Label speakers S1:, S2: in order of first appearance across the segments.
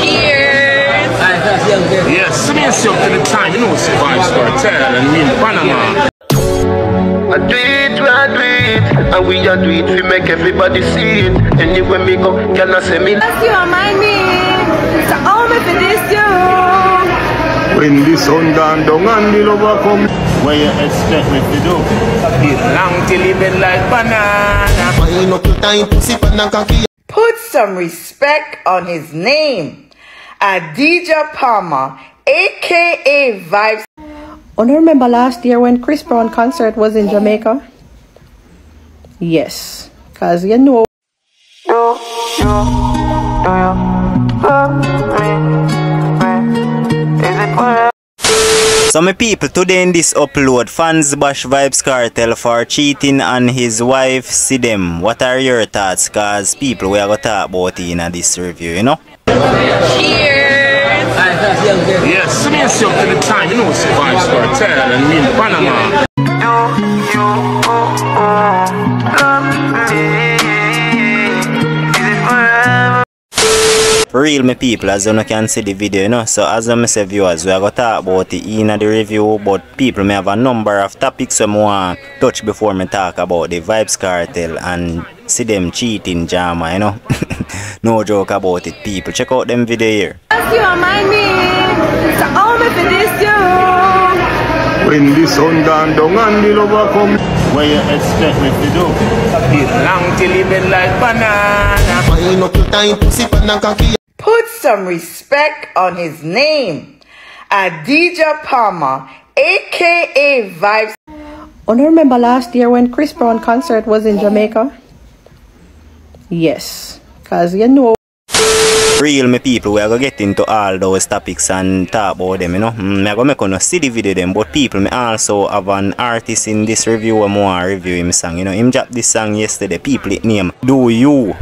S1: Cheers!
S2: Yes, me yourself to the time, you know, it's Vybz Kartel and me in Panama.
S3: I do it, we I do it, and we a do it, we make everybody see it. Anywhere me go, can I say me?
S1: Ask you on my knee. So all me for this you.
S2: When the sun gone down and the lover come, what you expect me to do? Eat long till it bend like banana.
S3: Wine up your time, pussy pan and cocky.
S4: Put some respect on his name. Adidja Palmer, aka Vybz.
S5: Oh, no, remember last year when Chris Brown concert was in Jamaica? Yes, cause you know
S6: So my people, today in this upload, fans bash Vybz Kartel for cheating on his wife Sidem. What are your thoughts? Cause people we are gonna talk about in this review, you know?
S1: Cheers!
S2: Yes, me yourself to the time, you know, it's Vybz Kartel and me in Panama.
S6: Oh, oh. Real my people, as you can see the video, you know. So as I say viewers, we are gonna talk about it in the review, but people may have a number of topics we want touch before me talk about the Vybz Kartel and see them cheating drama, you know. no joke about it, people. Check out them video here.
S1: Ask you on my knee. So all me for this you.
S2: When the sun gone down and the lover come, what you expect me to do? Eat long till it bend like banana.
S3: Wine up your time, pussy pan and cocky.
S4: Put some respect on his name. Adidja Palmer, aka Vybz.
S5: Oh, no, remember last year when Chris Brown concert was in Jamaica? Yes, cause you know
S6: Real me people, we are gonna get into all those topics and talk about them, you know. Mm, me are gonna make you see the video them, but people me also have an artist in this review who more review him song, you know. Him dropped this song yesterday, people it name Do You.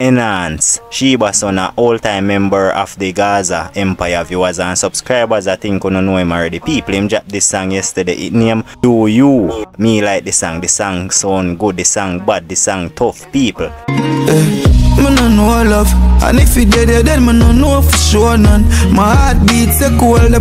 S6: Nhance. Sheba son a all-time member of the Gaza Empire viewers and subscribers. I think you know him already. People him drop this song yesterday. It name Do You. Me like the song. The song sound good. The song bad. The song tough. People.
S7: Eh, me no know love And if you dead, dead, me no know for sure none My heart beats a cool the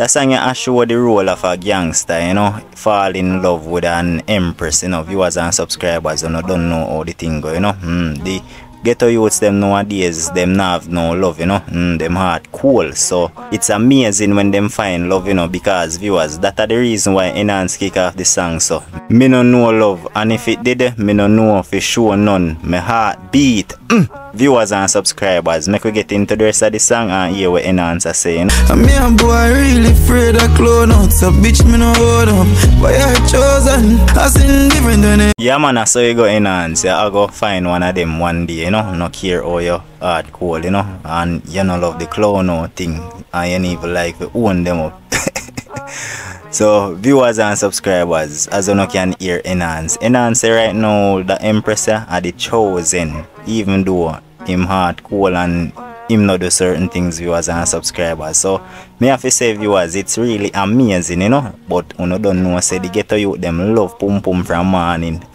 S6: That song ya show the role of a gangster, you know, fall in love with an empress, you know, viewers and subscribers, you know, don't know how the thing go, you know. Mm, the ghetto youths them nowadays, them not have no love, you know. Mm, them heart cool. So it's amazing when them find love, you know, because viewers, that are the reason why Nhance kick off the song. So me no know love, and if it did, me no know for sure none. My heart beat. Mm. Viewers and subscribers, make we get into the rest of the song and hear what Nhance are saying.
S7: And me a boy really afraid of clown out So bitch me no hold up But you're chosen I sing different than it
S6: Yeah man, I saw you go enhance. Yeah, I go find one of them one day, you know. No care how your heart cold, you know. And you no love the clown or thing. And you even like to own them up. so viewers and subscribers, as you know can hear Nhance. Nhance right now the Empress are the chosen. Even though him heart cool and him not do certain things viewers and subscribers. So me have to say viewers it's really amazing, you know. But you don't know say the ghetto youth them love pum pum from morning.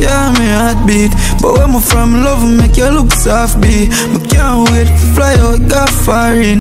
S7: Yeah, me heart beat But when me from love make you look soft be Me can't wait fly out that far in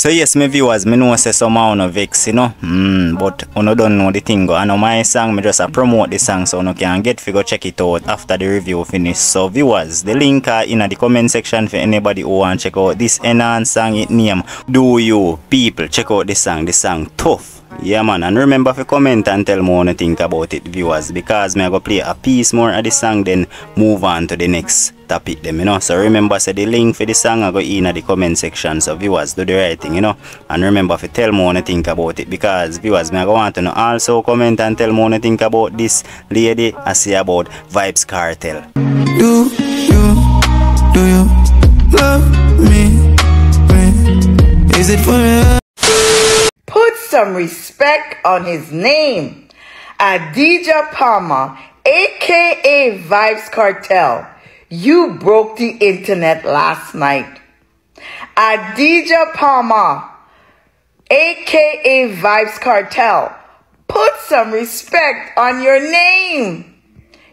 S6: So yes, my viewers, me know say somehow no vex, you know. Mm, but uno don't know the thing go. I know my song, me just a promote the song so uno can get figure check it out after the review finish. So viewers, the link are in the comment section for anybody who want check out this enhanced song it name. Do you people check out this song? This song tough. Yeah man, and remember to comment and tell me what you think about it viewers because me I go play a piece more of the song then move on to the next topic them you know. So remember say the link for the song I go in at the comment section so viewers do the right thing you know. And remember to tell me what you think about it because viewers me I go want to know also comment and tell me what you think about this lady I say about Vybz Kartel.
S7: Do you, do you love me? Is it for me?
S4: Some respect on his name. Adidja Palmer, aka Vybz Kartel. You broke the internet last night. Adidja Palmer, aka Vybz Kartel, Put some respect on your name.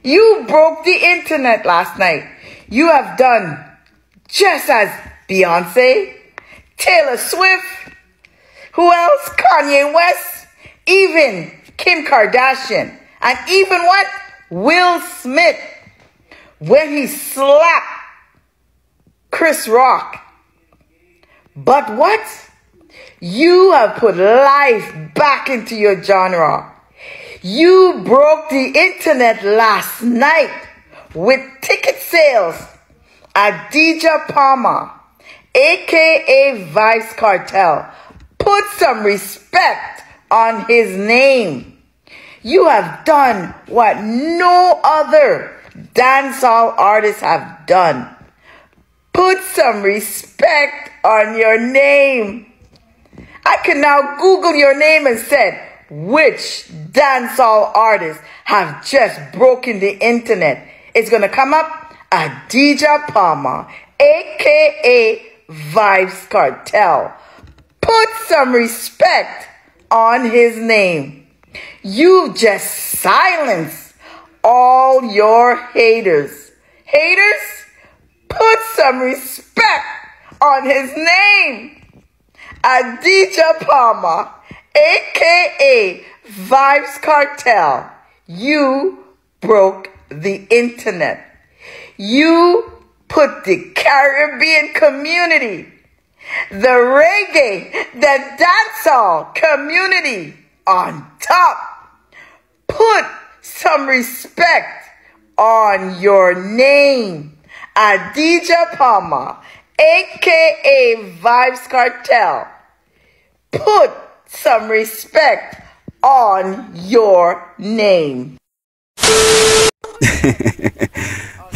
S4: You broke the internet last night. You have done just as Beyonce, Taylor Swift, who else? Kanye West, even Kim Kardashian, and even what? Will Smith when he slapped Chris Rock. But what? You have put life back into your genre. You broke the internet last night with ticket sales at DJ Palmer, aka Vybz Kartel. Put some respect on his name. You have done what no other dancehall artists have done. Put some respect on your name. I can now Google your name and said, which dancehall artists have just broken the internet? It's gonna come up DJ Palmer, aka Vybz Kartel. Put some respect on his name. You've just silence all your haters. Haters, put some respect on his name. Adidja Palmer, aka Vybz Kartel, you broke the internet. You put the Caribbean community, the reggae, the dancehall community on top. Put some respect on your name. Adidja Palmer, aka Vybz Kartel. Put some respect on your name.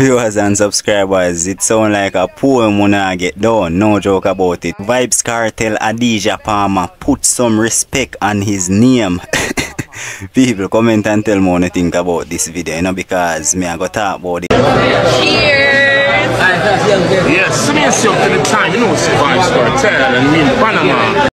S6: Viewers and subscribers, it sound like a poem when I get done, no joke about it. Vybz Kartel Adidja Palmer, put some respect on his name. People comment and tell me what you think about this video, you know, because me I go talk about it.
S2: Yes, me and up to the time, you know, it's Vybz Kartel and me in Panama.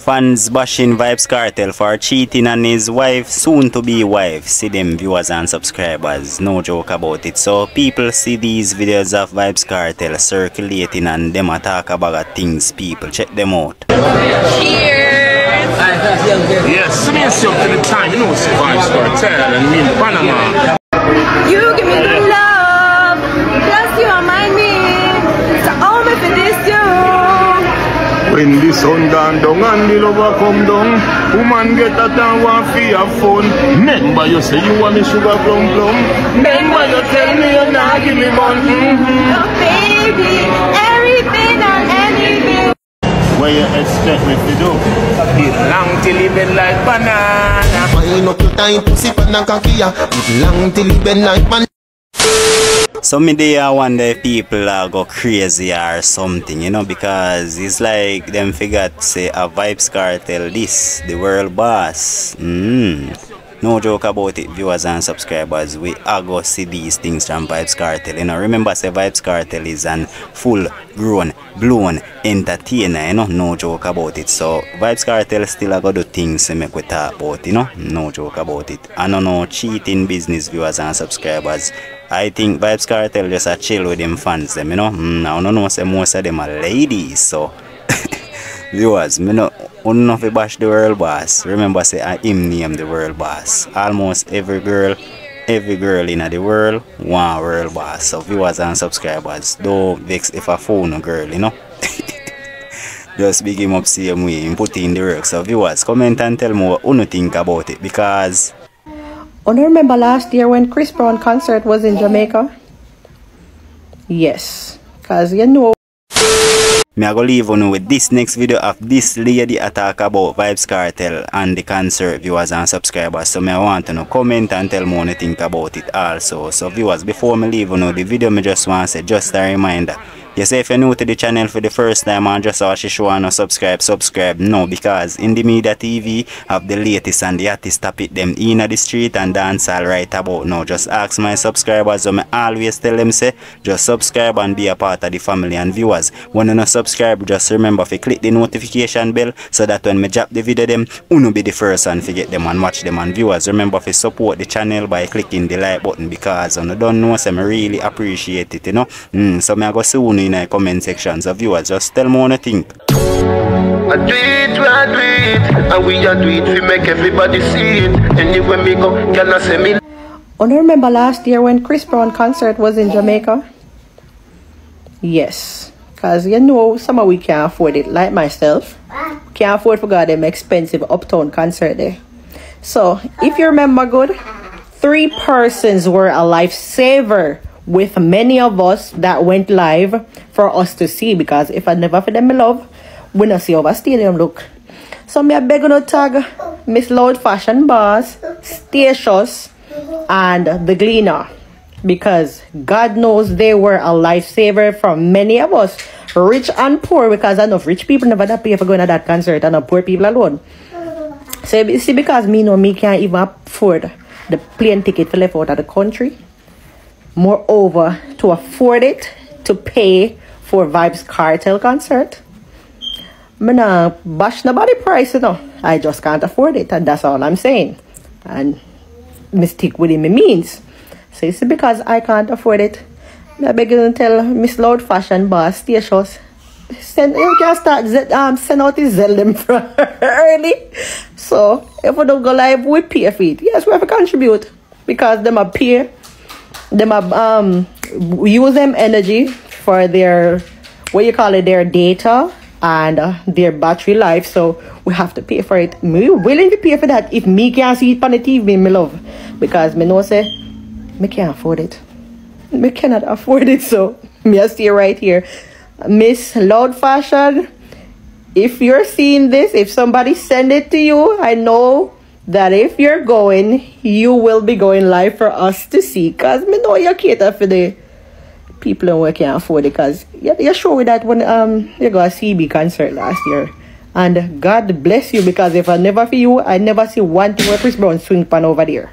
S6: Fans bashing Vybz Kartel for cheating on his wife, soon to be wife. See them viewers and subscribers, no joke about it. So people see these videos of Vybz Kartel circulating and them talk about things people. Check them out. Cheers!
S2: Yes, me and up to the time, you know, it's Vybz Kartel and me in Panama.
S1: You give me the love,
S2: When the sun gone down and the lover come down, woman get a and want for your phone. Remember you say you want me sugar plum plum. Remember you tell me you not give me bun.
S1: Oh baby, everything and anything.
S2: What you expect me to do? It long till it bend like banana.
S3: Wind up your time, pussy pan and cocky ya. It long till it bend like man.
S6: So me there I wonder if people uh, go crazy or something, you know, because it's like them forgot say a Vybz Kartel this, the world boss. Mm. No joke about it, viewers and subscribers. We are go see these things from Vybz Kartel. You know, remember say Vybz Kartel is an full grown, blown entertainer, you know, no joke about it. So Vybz Kartel still a go do things to make we talk about, you know, no joke about it. I don't know cheating business viewers and subscribers. I think Vybz Kartel just a chill with them fans them, you know. Mm, I don't know say most of them are ladies, so viewers, me no know if bash the world boss. Remember say I him name the world boss. Almost every girl, every girl in the world want world boss. So viewers and subscribers, don't vex if I phone a girl, you know. Just big him up same way and put in the work. So viewers, comment and tell me what you think about it because
S5: Oh, no, remember last year when Chris Brown concert was in Jamaica? Yes, because you know
S6: Me I go leave on with this next video of this lady attack about Vybz Kartel and the concert viewers and subscribers. So me I want to know comment and tell me what you think about it also. So viewers before me leave on the video me just want to say just a reminder. You if you're new to the channel for the first time and just watch the show and subscribe, subscribe. No, because in the media TV have the latest and the hottest topic them in the street and dance all right about now. Just ask my subscribers, I always tell them say, just subscribe and be a part of the family and viewers. When you not subscribe, just remember to click the notification bell so that when me drop the video them, uno be the first and forget them and watch them and viewers. Remember to support the channel by clicking the like button because you don't know, so I really appreciate it, you know. Mm, so me go see you in the comment section. So viewers, just tell me what you think.
S3: I do it, we I do it, and we a do it, we make everybody see it. Anywhere me go, can I say me
S5: Oh, no, remember last year when Chris Brown concert was in Jamaica? Yes. Because you know, some of we can't afford it, like myself. Can't afford for God them expensive uptown concert there. So, if you remember good, three persons were a lifesaver with many of us that went live for us to see because if I never for them me love, we not see over stadium look. So me I beg you tag Miss Loud Fashion Boss, Statious, and the Gleaner because God knows they were a lifesaver for many of us, rich and poor, because enough rich people never that pay for going to that concert and poor people alone. So see, because me know me can't even afford the plane ticket to left out of the country. Moreover, to afford it, to pay for Vybz Kartel concert. Me nah bash nobody price, you know. I just can't afford it, and that's all I'm saying. And mistake within my means. So see, because I can't afford it, I beg you to tell Miss Loud Fashion Boss, Statious, send you can start um send out Zell them from early. So if we don't go live, we pay for it. Yes, we have to contribute because them pay, them um use them energy for their what you call it their data and uh, their battery life. So we have to pay for it. Me willing to pay for that if me can't see it on the TV, me love, because me know say me can't afford it. Me cannot afford it, so me I stay right here. Miss Loud Fashion, if you're seeing this, if somebody send it to you, I know that if you're going, you will be going live for us to see. Cause me know you cater for the people who can't afford it. Cause you, you show me that when um you got a CB concert last year. And God bless you because if I never for you, I never see one thing where Chris Brown swing pan over there.